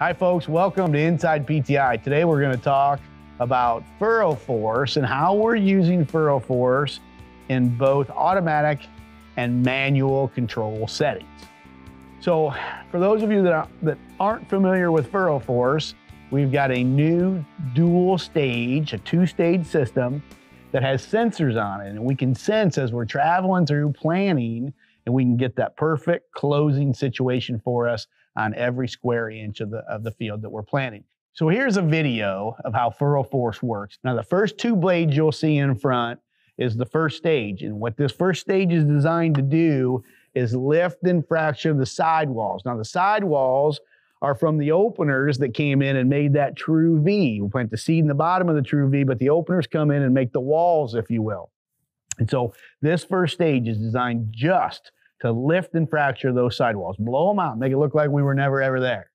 Hi, folks. Welcome to Inside PTI. Today we're going to talk about FurrowForce and how we're using FurrowForce in both automatic and manual control settings. So, for those of you that, are, that aren't familiar with FurrowForce, we've got a new dual stage, a two stage system that has sensors on it. And we can sense as we're traveling through planning and we can get that perfect closing situation for us on every square inch of the, of the field that we're planting. So here's a video of how FurrowForce works. Now the first two blades you'll see in front is the first stage. And what this first stage is designed to do is lift and fracture the sidewalls. Now the sidewalls are from the openers that came in and made that true V. We plant the seed in the bottom of the true V, but the openers come in and make the walls, if you will. And so this first stage is designed just to lift and fracture those sidewalls, blow them out, make it look like we were never ever there.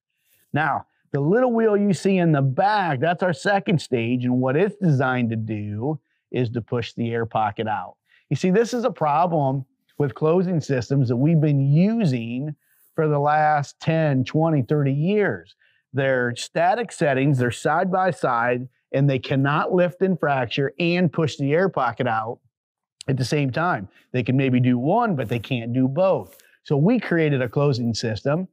Now, the little wheel you see in the back, that's our second stage. And what it's designed to do is to push the air pocket out. You see, this is a problem with closing systems that we've been using for the last 10, 20, 30 years. They're static settings, they're side by side, and they cannot lift and fracture and push the air pocket out at the same time. They can maybe do one, but they can't do both. So we created a closing system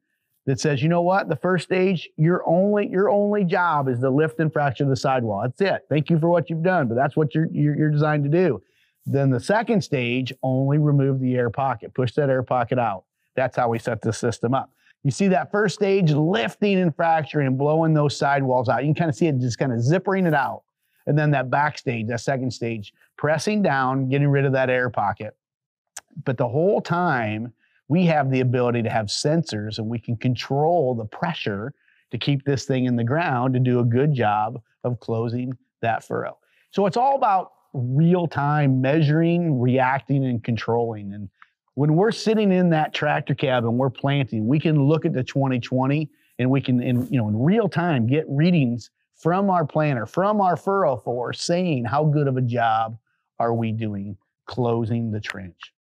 that says, you know what, the first stage, your only your only job is to lift and fracture the sidewall. That's it. Thank you for what you've done, but that's what you're, you're, you're designed to do. Then the second stage, only remove the air pocket, push that air pocket out. That's how we set the system up. You see that first stage lifting and fracturing and blowing those sidewalls out. You can kind of see it just kind of zippering it out. And then that backstage, that second stage, pressing down, getting rid of that air pocket. But the whole time, we have the ability to have sensors and we can control the pressure to keep this thing in the ground to do a good job of closing that furrow. So it's all about real time measuring, reacting, and controlling. And when we're sitting in that tractor cab and we're planting, we can look at the 2020 and we can, in, you know, in real time get readings from our planter, from our FurrowForce, saying how good of a job are we doing closing the trench.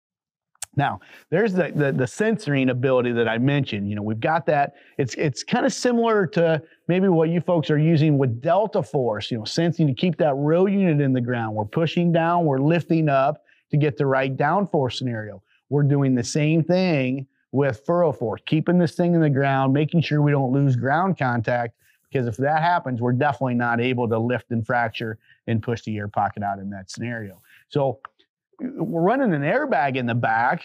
Now, there's the, the, the sensoring ability that I mentioned. You know, we've got that. It's it's kind of similar to maybe what you folks are using with DeltaForce. You know, sensing to keep that row unit in the ground. We're pushing down. We're lifting up to get the right downforce scenario. We're doing the same thing with FurrowForce, keeping this thing in the ground, making sure we don't lose ground contact. Because if that happens, we're definitely not able to lift and fracture and push the air pocket out in that scenario. So we're running an airbag in the back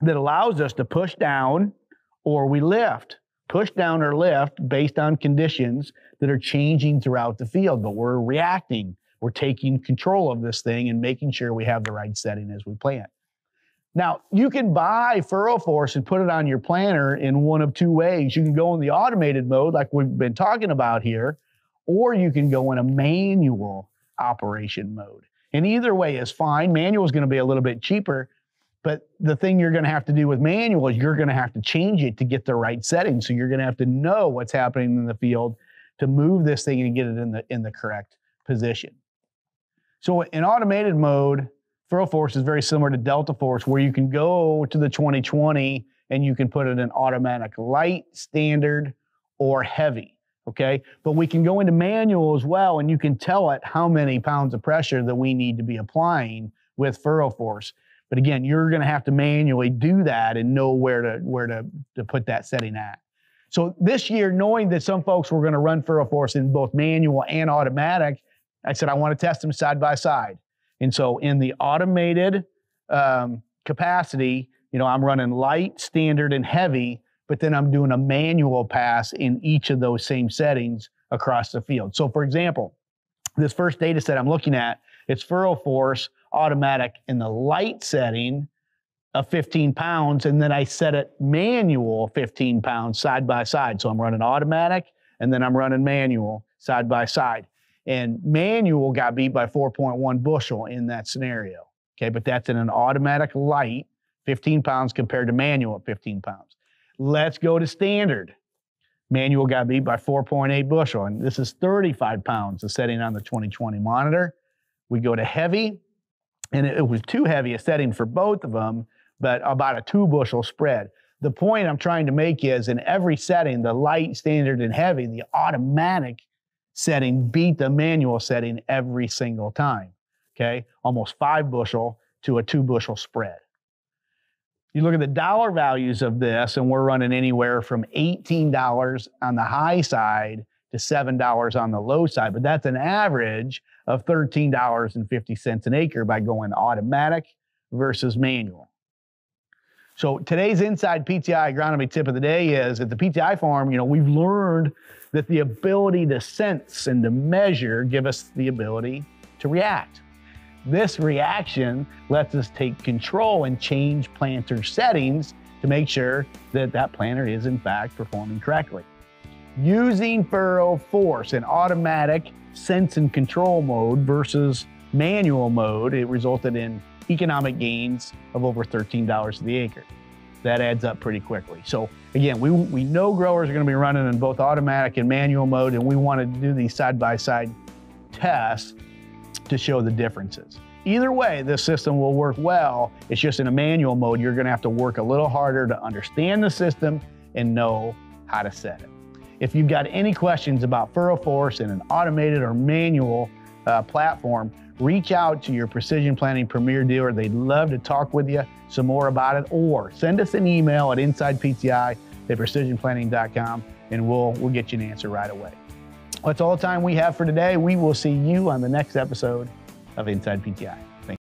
that allows us to push down or we lift, push down or lift based on conditions that are changing throughout the field, but we're reacting. We're taking control of this thing and making sure we have the right setting as we plant. Now, you can buy FurrowForce and put it on your planter in one of two ways. You can go in the automated mode, like we've been talking about here, or you can go in a manual operation mode. And either way is fine. Manual is going to be a little bit cheaper, but the thing you're going to have to do with manual is you're going to have to change it to get the right setting. So you're going to have to know what's happening in the field to move this thing and get it in the in the correct position. So in automated mode, FurrowForce is very similar to DeltaForce, where you can go to the 2020 and you can put it in automatic light, standard, or heavy. Okay. But we can go into manual as well, and you can tell it how many pounds of pressure that we need to be applying with FurrowForce. But again, you're going to have to manually do that and know where to where to, to put that setting at. So this year, knowing that some folks were going to run FurrowForce in both manual and automatic, I said I want to test them side by side. And so in the automated um, capacity, you know, I'm running light, standard, and heavy, but then I'm doing a manual pass in each of those same settings across the field. So for example, this first data set I'm looking at, it's FurrowForce automatic in the light setting of 15 pounds, and then I set it manual 15 pounds side by side. So I'm running automatic and then I'm running manual side by side. And manual got beat by 4.1 bushel in that scenario. Okay, but that's in an automatic light, 15 pounds compared to manual at 15 pounds. Let's go to standard. Manual got beat by 4.8 bushel, and this is 35 pounds, the setting on the 2020 monitor. We go to heavy, and it, was too heavy a setting for both of them, but about a two bushel spread. the point I'm trying to make is in every setting, the light, standard, and heavy, the automatic setting beat the manual setting every single time. Okay, almost five bushel to a two bushel spread. You look at the dollar values of this, and we're running anywhere from $18 on the high side to $7 on the low side, but that's an average of $13.50 an acre by going automatic versus manual. So today's inside PTI agronomy tip of the day is at the PTI farm, you know, we've learned that the ability to sense and to measure give us the ability to react. This reaction lets us take control and change planter settings to make sure that that planter is in fact performing correctly. Using FurrowForce in automatic sense and control mode versus manual mode, it resulted in economic gains of over $13 the acre. That adds up pretty quickly. So again, we, we know growers are gonna be running in both automatic and manual mode, and we wanna do these side-by-side -side tests to show the differences. Either way, this system will work well. It's just in a manual mode, you're gonna have to work a little harder to understand the system and know how to set it. If you've got any questions about FurrowForce in an automated or manual uh, platform, reach out to your Precision Planting Premier dealer. They'd love to talk with you some more about it, or send us an email at insidepti at precisionplanting.com and we'll, we'll get you an answer right away. That's all the time we have for today. We will see you on the next episode of Inside PTI.